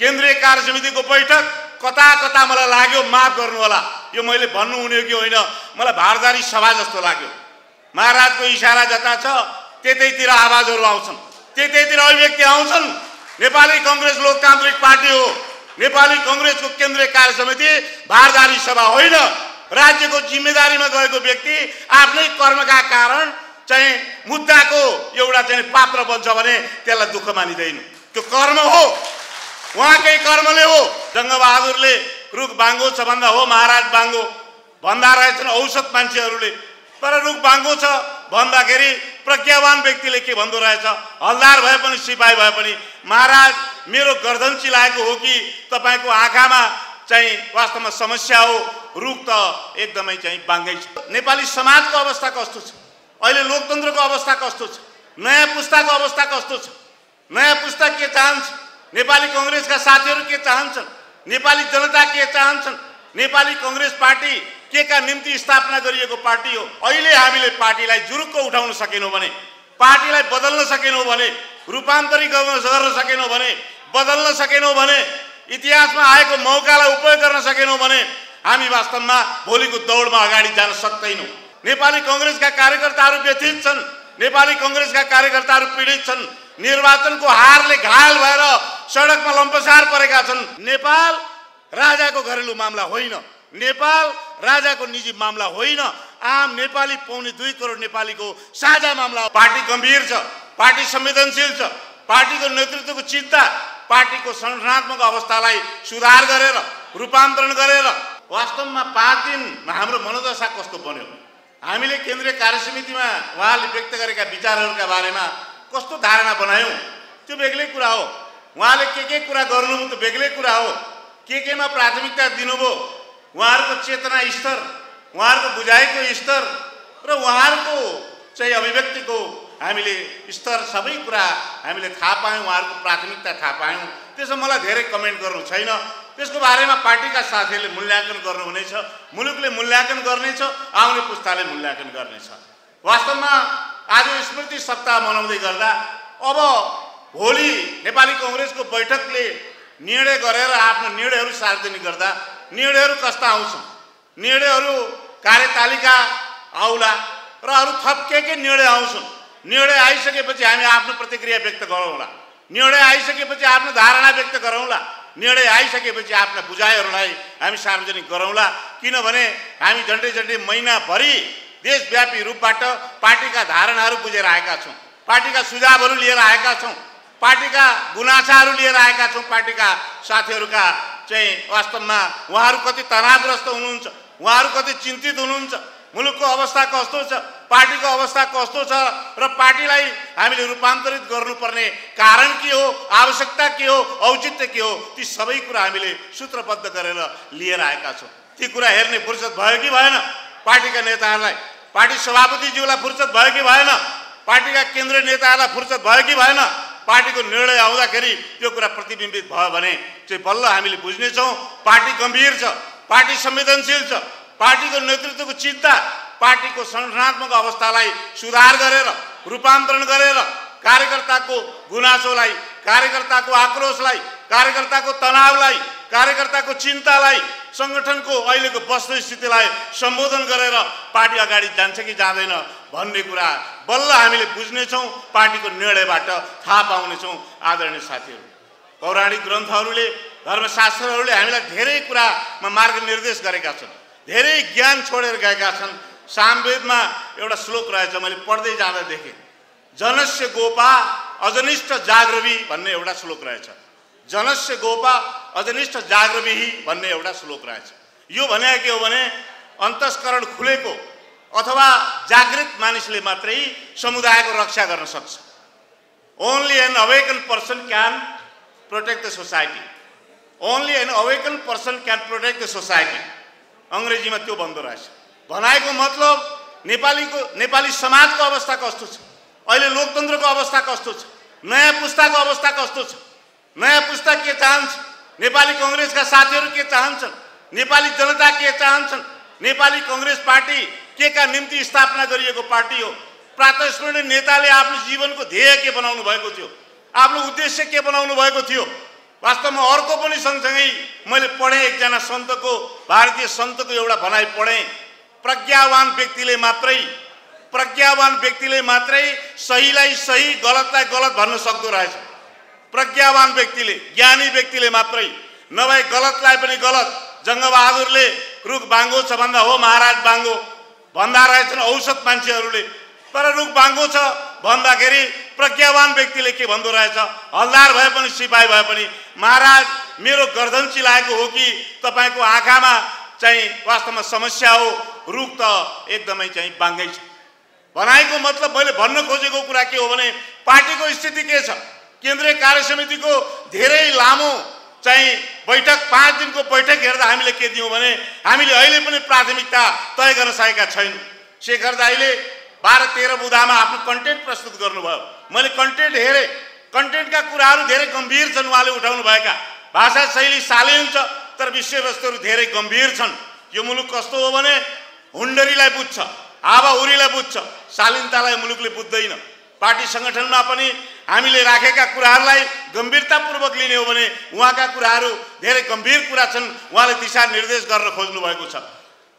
केन्द्रीय कार्य समितिको बैठक कता कता मलाई लाग्यो माफ गर्नु होला यो मैले भन्नु हुने हो कि होइन? मलाई भारदारी सभा जस्तो लाग्यो। महाराजको इसारा जता छ त्यतैतिर आवाजहरू आउँछन्। त्यतैतिर अभिव्यक्ति आउँछन्। नेपाली कङ्ग्रेस लोकतान्त्रिक पार्टी हो। नेपाली कङ्ग्रेसको केन्द्रीय कार्य समिति भारदारी सभा होइन। राज्यको जिम्मेदारीमा गएको व्यक्ति आफ्नै कर्मका कारण चाहिँ मुद्दाको एउटा चाहिँ पात्र बन्छ भने त्यसलाई दुःख मानिँदैन। त्यो कर्म हो। उहाँकै कर्मले हो जङ्गबहादुरले रुख बाङ्गो छ भन्दा हो महाराज बाङ्गो। भन्दा रहेछन् औसत मान्छेहरूले। तर रुख बाङ्गो छ भन्दाखेरि प्रज्ञावान व्यक्तिले के भन्दो रहेछ? हलदार भए पनि सिपाही भए पनि महाराज मेरो गर्दन चिलाएको हो कि तपाईँको आँखामा चाहिँ वास्तवमा समस्या हो? रुख त एकदमै चाहिँ बाङ्गै छ। नेपाली समाजको अवस्था कस्तो छ? अहिले लोकतन्त्रको अवस्था कस्तो छ? नयाँ पुस्ताको अवस्था कस्तो छ? नयाँ पुस्ता के चाहन्छ? नेपाली कङ्ग्रेसका साथीहरू के चाहन्छन्? नेपाली जनता के चाहन्छन्? नेपाली कङ्ग्रेस पार्टी के का निम्ति स्थापना गरिएको पार्टी हो? अहिले हामीले पार्टीलाई जुरुक्क उठाउन सकेनौँ भने पार्टीलाई बदल्न सकेनौँ भने रूपान्तरित गर्न गर्न सकेनौँ भने बदल्न सकेनौँ भने इतिहासमा आएको मौकालाई उपयोग गर्न सकेनौँ भने हामी वास्तवमा भोलिको दौडमा अगाडि जान सक्दैनौँ। नेपाली कङ्ग्रेसका कार्यकर्ताहरू व्यथित छन्। नेपाली कङ्ग्रेसका कार्यकर्ताहरू पीडित छन्। निर्वाचनको हारले घायल भएर सडकमा लम्पसार परेका छन्। नेपाल राजाको घरेलु मामला होइन। नेपाल राजाको निजी मामला होइन। आम नेपाली पाउने दुई करोड नेपालीको साझा मामला पार्टी गम्भीर छ पार्टी संवेदनशील छ पार्टीको नेतृत्वको चिन्ता पार्टीको संगठनात्मक अवस्थालाई सुधार गरेर रूपान्तरण गरेर। वास्तवमा पाँच दिनमा हाम्रो मनोदशा कस्तो बन्यो? हामीले केन्द्रीय कार्य समितिमा उहाँले व्यक्त गरेका विचारहरूका बारेमा कस्तो धारणा बनायौँ? त्यो बेग्लै कुरा हो। उहाँले के के कुरा गर्नुभयो त्यो बेग्लै कुरा हो। के केमा प्राथमिकता दिनुभयो? उहाँहरूको चेतना स्तर उहाँहरूको बुझाइको स्तर र उहाँहरूको चाहिँ अभिव्यक्तिको हामीले स्तर सबै कुरा हामीले थाहा पायौँ उहाँहरूको प्राथमिकता थाहा पायौँ। त्यसमा मलाई धेरै कमेन्ट गर्नु छैन। त्यसको बारेमा पार्टीका साथीहरूले मूल्याङ्कन गर्नुहुनेछ मुलुकले मूल्याङ्कन गर्नेछ आउने पुस्ताले मूल्याङ्कन गर्नेछ। वास्तवमा आज स्मृति सप्ताह मनाउँदै गर्दा अब भोलि नेपाली कङ्ग्रेसको बैठकले निर्णय गरेर आफ्नो निर्णयहरू सार्वजनिक गर्दा निर्णयहरू कस्ता आउँछन्? निर्णयहरू कार्यतालिका आउला र अरू थप के के निर्णय आउँछन्? निर्णय आइसकेपछि हामी आफ्नो प्रतिक्रिया व्यक्त गरौँला। निर्णय आइसकेपछि आफ्नो धारणा व्यक्त गरौँला। निर्णय आइसकेपछि आफ्ना बुझाइहरूलाई हामी सार्वजनिक गरौँला। किनभने हामी झन्डै झन्डै महिनाभरि देशव्यापी रूपबाट पार्टीका धारणाहरू बुझेर आएका छौँ। पार्टीका सुझावहरू लिएर आएका छौँ। पार्टीका गुनासाहरू लिएर आएका छौँ। पार्टीका साथीहरूका चाहिँ वास्तवमा उहाँहरू कति तनावग्रस्त हुनुहुन्छ उहाँहरू कति चिन्तित हुनुहुन्छ। मुलुकको अवस्था कस्तो छ? पार्टीको अवस्था कस्तो छ? र पार्टीलाई हामीले रूपान्तरित गर्नुपर्ने कारण के हो? आवश्यकता के हो? औचित्य के हो? ती सबै कुरा हामीले सूत्रबद्ध गरेर लिएर आएका छौँ। ती कुरा हेर्ने फुर्सद भयो कि भएन? पार्टीका नेताहरूलाई। पार्टी सभापतिज्यूलाई फुर्सद भयो कि भएन? पार्टीका केन्द्रीय नेताहरूलाई फुर्सद भयो कि भएन? पार्टीको निर्णय आउँदाखेरि त्यो कुरा प्रतिबिम्बित भयो भने चाहिँ बल्ल हामीले बुझ्नेछौँ पार्टी गम्भीर छ पार्टी संवेदनशील छ। पार्टीको नेतृत्वको चिन्ता पार्टीको संगठनात्मक अवस्थालाई सुधार गरेर रूपान्तरण गरेर कार्यकर्ताको गुनासोलाई कार्यकर्ताको आक्रोशलाई कार्यकर्ताको तनावलाई कार्यकर्ताको चिन्तालाई सङ्गठनको अहिलेको वस्तुस्थितिलाई सम्बोधन गरेर पार्टी अगाडि जान्छ कि जाँदैन भन्ने कुरा बल्ल हामीले बुझ्नेछौँ पार्टीको निर्णयबाट थाहा पाउनेछौँ आदरणीय साथीहरू। पौराणिक ग्रन्थहरूले धर्मशास्त्रहरूले हामीलाई धेरै कुरामा मार्गनिर्देश गरेका छन् धेरै ज्ञान छोडेर गएका छन्। सामवेदमा एउटा श्लोक रहेछ मैले पढ्दै जाँदा देखेँ जनस्य गोपा अजनिष्ठ जाग्रवी भन्ने एउटा श्लोक रहेछ। जनस्य गोपा अजनिष्ठ जाग्रविही भन्ने एउटा श्लोक रहेछ। यो भने के हो भने अन्तस्करण खुलेको अथवा जागृत मानिसले मात्रै समुदायको रक्षा गर्न सक्छ। Only an awaken person can protect the society only an awaken person can protect the society अङ्ग्रेजीमा त्यो भन्दो रहेछ। भनाइको मतलब नेपालीको नेपाली समाजको अवस्था कस्तो छ? अहिले लोकतन्त्रको अवस्था कस्तो छ? नयाँ पुस्ताको अवस्था कस्तो छ? नयाँ पुस्ता के चाहन्छ नेपाली कङ्ग्रेसका साथीहरू के चाहन्छन् नेपाली जनता के चाहन्छन् नेपाली कङ्ग्रेस पार्टी के का निम्ति स्थापना गरिएको पार्टी हो? प्रातस्मरणीय नेताले आफ्नो जीवनको ध्येय के बनाउनु भएको थियो? आफ्नो उद्देश्य के बनाउनु भएको थियो? वास्तवमा अर्को पनि सँगसँगै मैले पढेँ एकजना सन्तको भारतीय सन्तको एउटा भनाइ पढेँ। प्रज्ञावान व्यक्तिले मात्रै प्रज्ञावान व्यक्तिले मात्रै सहीलाई सही गलतलाई गलत भन्न सक्दो रहेछ। प्रज्ञावान व्यक्तिले ज्ञानी व्यक्तिले मात्रै नभए गलतलाई पनि गलत जङ्गबहादुरले रुख बाङ्गो छ भन्दा हो महाराज बाङ्गो भन्दा रहेछन् औसत मान्छेहरूले। तर रुख बाङ्गो छ भन्दाखेरि प्रज्ञावान व्यक्तिले के भन्दो रहेछ? हलदार भए पनि सिपाही भए पनि महाराज मेरो गर्दन चिलाएको हो कि तपाईँको आँखामा चाहिँ वास्तवमा समस्या हो? रुख त एकदमै चाहिँ बाङ्गै छ। भनाइको मतलब मैले भन्न खोजेको कुरा के हो भने पार्टीको स्थिति के छ? केन्द्रीय कार्य समितिको धेरै लामो चाहिँ बैठक पाँच दिनको बैठक हेर्दा हामीले के दियौँ भने हामीले अहिले पनि प्राथमिकता तय गर्न सकेका छैनौँ। शेखर दाईले बाह्र तेह्र बुधामा आफ्नो कन्टेन्ट प्रस्तुत गर्नुभयो। मैले कन्टेन्ट हेरेँ। कन्टेन्टका कुराहरू धेरै गम्भीर छन् उहाँले उठाउनु भएका भाषा शैली शालीन छ तर विषयवस्तुहरू धेरै गम्भीर छन्। यो मुलुक कस्तो हो भने हुन्डरीलाई बुझ्छ हावाहुरीलाई बुझ्छ। शालीनतालाई मुलुकले बुझ्दैन। पार्टी सङ्गठनमा पनि हामीले राखेका कुराहरूलाई गम्भीरतापूर्वक लिने हो भने उहाँका कुराहरू धेरै गम्भीर कुरा छन्। उहाँले दिशानिर्देश गर्न खोज्नु भएको छ।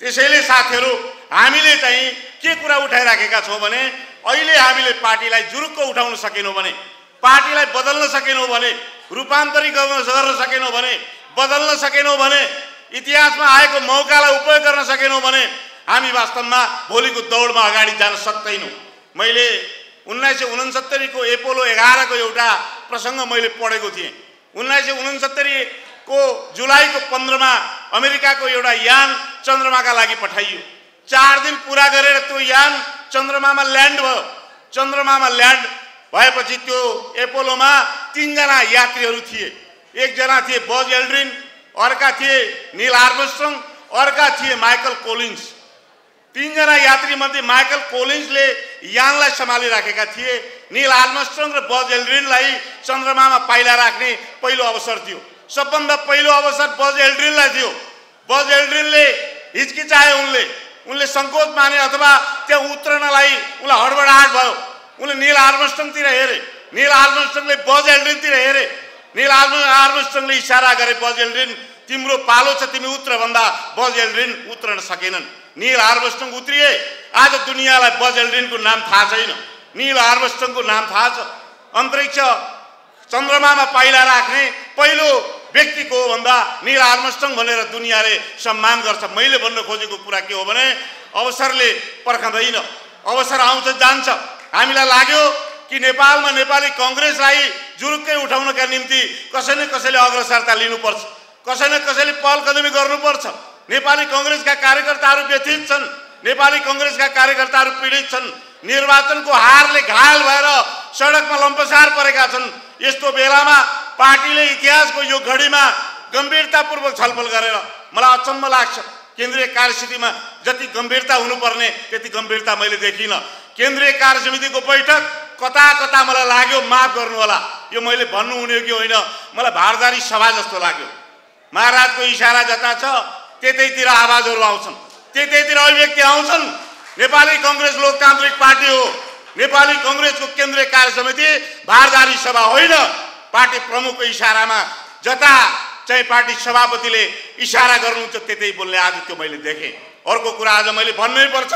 त्यसैले साथीहरू हामीले चाहिँ के कुरा उठाइराखेका छौँ भने अहिले हामीले पार्टीलाई जुरुक्क उठाउन सकेनौँ भने पार्टीलाई बदल्न सकेनौँ भने रूपान्तरित गर्न गर्न सकेनौँ भने बदल्न सकेनौँ भने इतिहासमा आएको मौकालाई उपयोग गर्न सकेनौँ भने हामी वास्तवमा भोलिको दौडमा अगाडि जान सक्दैनौँ। मैले उन्नाइस सय उनसत्तरीको एपोलो एघारको एउटा प्रसङ्ग मैले पढेको थिएँ। उन्नाइस सय उनसत्तरीको जुलाईको पन्ध्रमा अमेरिकाको एउटा यान चन्द्रमाका लागि पठाइयो। चार दिन पुरा गरेर त्यो यान चन्द्रमामा ल्यान्ड भयो। चन्द्रमामा ल्यान्ड भएपछि त्यो एपोलोमा तिनजना यात्रीहरू थिए। एकजना थिए बज एल्ड्रिन अर्का थिए निल आर्मस्ट्रङ अर्का थिए माइकल कोलिन्स। तिनजना यात्रीमध्ये माइकल कोलिन्सले यानलाई सम्हालिराखेका थिए। निल आर्मस्ट्रङ र बज एल्ड्रिनलाई चन्द्रमामा पाइला राख्ने पहिलो अवसर थियो। सबभन्दा पहिलो अवसर बज एल्ड्रिनलाई थियो। बज एल्ड्रिनले हिचकिचाए उनले। उनले सङ्कोच माने अथवा त्यहाँ उत्रनलाई उनलाई हडबडाहट भयो। उनले निल आर्मस्ट्रङतिर हेरे। निल आर्मस्ट्रङले बज एल्ड्रिनतिर हेरे। निल आर्म आर्मस्ट्रङले इसारा गरे बज एल्ड्रिन तिम्रो पालो छ तिमी उत्र भन्दा बज एल्ड्रिन उत्रन सकेनन्। निल आर्मस्ट्रङ उत्रिए। आज दुनियाँलाई बज एल्ड्रिनको नाम थाहा छैन। निल आर्मस्ट्रङको नाम थाहा छ। अन्तरिक्ष चन्द्रमामा पाइला राख्ने पहिलो व्यक्तिको हो भन्दा निल आर्मस्ट्रङ भनेर दुनियाँले सम्मान गर्छ। मैले भन्न खोजेको कुरा के हो भने अवसरले पर्खँदैन। अवसर आउँछ जान्छ। हामीलाई लाग्यो कि नेपालमा नेपाली कङ्ग्रेसलाई जुरुक्कै उठाउनका निम्ति कसै न कसैले अग्रसरता लिनुपर्छ। कसै न कसैले पहल कदमी गर्नुपर्छ। नेपाली कङ्ग्रेसका कार्यकर्ताहरू व्यथित छन्। नेपाली कङ्ग्रेसका कार्यकर्ताहरू पीडित छन्। निर्वाचनको हारले घायल भएर सडकमा लम्पसार परेका छन्। यस्तो बेलामा पार्टीले इतिहासको यो घडीमा गम्भीरतापूर्वक छलफल गरेर मलाई अचम्म लाग्छ। केन्द्रीय कार्यसमितिमा जति गम्भीरता हुनुपर्ने त्यति गम्भीरता मैले देखिनँ। केन्द्रीय कार्य समितिको बैठक कता कता मलाई लाग्यो माफ गर्नु होला यो मैले भन्नु हुने कि होइन? मलाई भारदारी सभा जस्तो लाग्यो। महाराजको इसारा जता छ त्यतैतिर आवाजहरू आउँछन्। त्यतैतिर अभिव्यक्ति आउँछन्। नेपाली कङ्ग्रेस लोकतान्त्रिक पार्टी हो। नेपाली कङ्ग्रेसको केन्द्रीय कार्य समिति भारदारी सभा होइन। पार्टी प्रमुखको इसारामा जता चाहिँ पार्टी सभापतिले इसारा गर्नुहुन्छ त्यतै बोल्ने आज त्यो मैले देखेँ। अर्को कुरा आज मैले भन्नै पर्छ।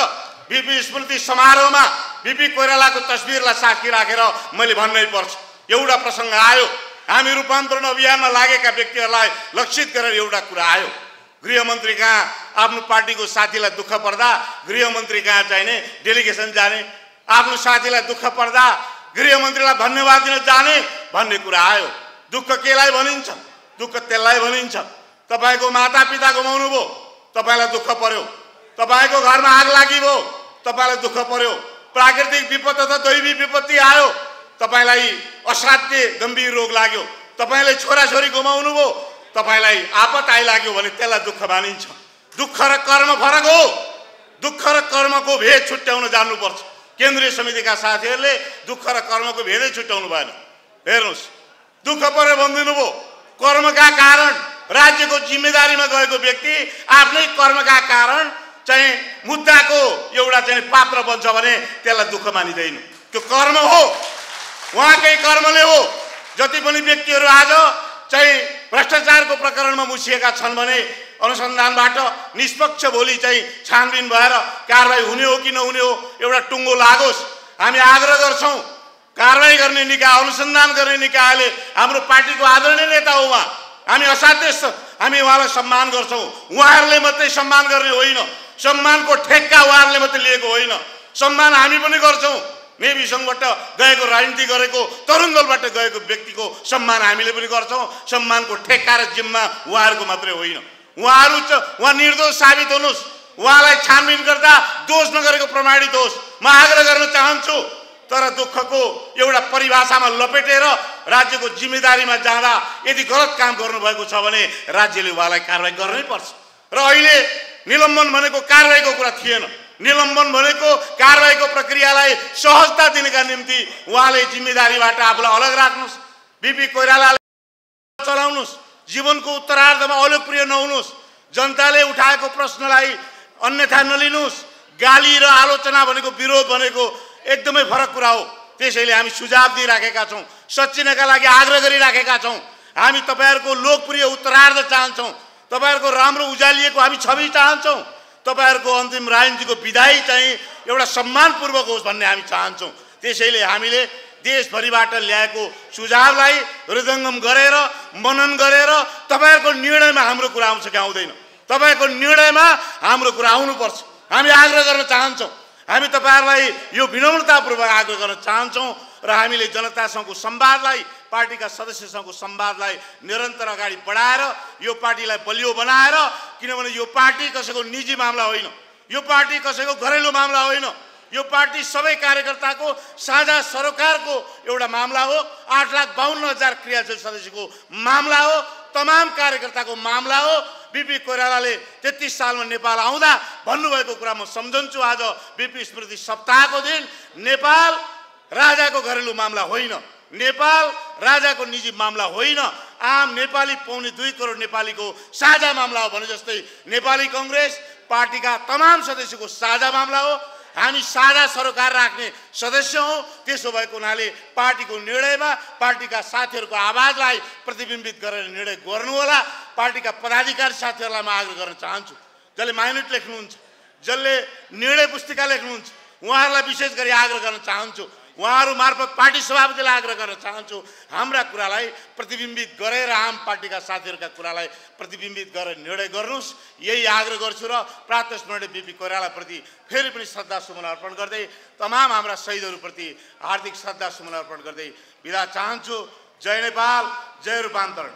बिपी स्मृति समारोहमा बिपी कोइरालाको तस्बिरलाई साक्षी राखेर मैले भन्नै पर्छ। एउटा प्रसङ्ग आयो। हामी रूपान्तरण अभियानमा लागेका व्यक्तिहरूलाई लक्षित गरेर एउटा कुरा आयो। गृहमन्त्री कहाँ आफ्नो पार्टीको साथीलाई दुःख पर्दा गृहमन्त्री कहाँ चाहिने डेलिगेसन जाने आफ्नो साथीलाई दुःख पर्दा गृहमन्त्रीलाई धन्यवाद दिन जाने भन्ने कुरा आयो। दुःख केलाई भनिन्छ? दुःख त्यसलाई भनिन्छ। तपाईँको माता पिता गुमाउनु भयो तपाईँलाई दुःख पर्यो। तपाईँको घरमा आग भयो तपाईँलाई दुःख पर्यो। प्राकृतिक विपद अथवा दैवी विपत्ति आयो तपाईँलाई असाध्य गम्भीर रोग लाग्यो। तपाईँले छोराछोरी गुमाउनु भयो तपाईँलाई आपत आइलाग्यो भने त्यसलाई दुःख मानिन्छ। दुःख र कर्म फरक हो। दुःख र कर्मको भेद छुट्याउन जान्नुपर्छ। केन्द्रीय समितिका साथीहरूले दुःख र कर्मको भेदै छुट्याउनु भएन। हेर्नुहोस् दुःख पऱ्यो भनिदिनु भयो कर्मका कारण राज्यको जिम्मेदारीमा गएको व्यक्ति आफ्नै कर्मका कारण चाहिँ मुद्दाको एउटा चाहिँ पात्र बन्छ भने त्यसलाई दुःख मानिँदैन। त्यो कर्म हो। उहाँकै कर्मले हो। जति पनि व्यक्तिहरू आज चाहिँ भ्रष्टाचारको प्रकरणमा मुछिएका छन् भने अनुसन्धानबाट निष्पक्ष भोलि चाहिँ छानबिन भएर कारवाही हुने हो कि नहुने हो एउटा टुङ्गो लागोस्। हामी आग्रह गर्छौँ कारवाही गर्ने निकाय अनुसन्धान गर्ने निकायले हाम्रो पार्टीको आदरणीय नेता हो उहाँ। हामी असाध्य हामी उहाँलाई सम्मान गर्छौँ। उहाँहरूले मात्रै सम्मान गर्ने होइन। सम्मानको ठेक्का उहाँहरूले मात्रै लिएको होइन। सम्मान हामी पनि गर्छौँ। नेभी सङ्घबाट गएको राजनीति गरेको तरुण दलबाट गएको व्यक्तिको सम्मान हामीले पनि गर्छौँ। सम्मानको ठेक्का र जिम्मा उहाँहरूको मात्रै होइन। उहाँहरू उहाँ निर्दोष साबित हुनुहोस्। उहाँलाई छानबिन गर्दा दोष नगरेको प्रमाणित होस्। म आग्रह गर्न चाहन्छु तर दुःखको एउटा परिभाषामा लपेटेर राज्यको जिम्मेदारीमा जाँदा यदि गलत काम गर्नुभएको छ भने राज्यले उहाँलाई कारवाही गर्नै पर्छ। र अहिले निलम्बन भनेको कारवाहीको कुरा थिएन। निलम्बन भनेको कारवाहीको प्रक्रियालाई सहजता दिनका निम्ति उहाँले जिम्मेदारीबाट आफूलाई अलग राख्नुहोस्। बिपी कोइरालाले चलाउनुहोस्। जीवनको उत्तरार्धमा अलोकप्रिय नहुनुहोस्। जनताले उठाएको प्रश्नलाई अन्यथा नलिनुहोस्। गाली र आलोचना भनेको विरोध भनेको एकदमै फरक कुरा हो। त्यसैले हामी सुझाव दिइराखेका छौँ। सचिनका लागि आग्रह गरिराखेका छौँ। हामी तपाईँहरूको लोकप्रिय उत्तरार्ध चाहन्छौँ। तपाईँहरूको राम्रो उज्यालिएको हामी छवि चाहन्छौँ। तपाईँहरूको अन्तिम राजनीतिको विदाई चाहिँ एउटा सम्मानपूर्वक होस् भन्ने हामी चाहन्छौँ। त्यसैले हामीले देशभरिबाट ल्याएको सुझावलाई हृदयङ्गम गरेर मनन गरेर तपाईँहरूको निर्णयमा हाम्रो कुरा आउँछ कि आउँदैन। तपाईँहरूको निर्णयमा हाम्रो कुरा आउनुपर्छ। हामी आग्रह गर्न चाहन्छौँ। हामी तपाईँहरूलाई यो विनम्रतापूर्वक आग्रह गर्न चाहन्छौँ र हामीले जनतासँगको संवादलाई पार्टीका सदस्यसँगको संवादलाई निरन्तर अगाडि बढाएर यो पार्टीलाई बलियो बनाएर किनभने यो पार्टी कसैको निजी मामला होइन। यो पार्टी कसैको घरेलु मामला होइन। यो पार्टी सबै कार्यकर्ताको साझा सरोकारको एउटा मामला हो। आठ लाख बाहन्न हजार क्रियाशील सदस्यको मामला हो। तमाम कार्यकर्ताको मामला हो। बिपी कोइरालाले तेत्तिस सालमा नेपाल आउँदा भन्नुभएको कुरा म सम्झन्छु आज बिपी स्मृति सप्ताहको दिन। नेपाल राजाको घरेलु मामला होइन। नेपाल राजाको निजी मामला होइन। आम नेपाली पाउने दुई करोड नेपालीको साझा मामला हो भने जस्तै नेपाली कङ्ग्रेस पार्टीका तमाम सदस्यको साझा मामला हो। हामी साझा सरोकार राख्ने सदस्य हौँ। त्यसो भएको हुनाले पार्टीको निर्णयमा पार्टीका साथीहरूको आवाजलाई प्रतिबिम्बित गरेर निर्णय गर्नुहोला। पार्टीका पदाधिकारी साथीहरूलाई म आग्रह गर्न चाहन्छु। जसले माइनट लेख्नुहुन्छ जसले निर्णय पुस्तिका लेख्नुहुन्छ उहाँहरूलाई विशेष गरी आग्रह गर्न चाहन्छु। उहाँहरू मार्फत पार्टी सभापतिलाई आग्रह गर्न चाहन्छु। हाम्रा कुरालाई प्रतिबिम्बित गरेर आम पार्टीका साथीहरूका कुरालाई प्रतिबिम्बित गरेर निर्णय गर्नुहोस्। यही आग्रह गर्छु र प्रात स्मरणीय बिपी कोइरालाप्रति फेरि पनि श्रद्धा सुमन अर्पण गर्दै तमाम हाम्रा शहीदहरूप्रति हार्दिक श्रद्धा सुमन अर्पण गर्दै बिदा चाहन्छु। जय नेपाल जय रूपान्तरण।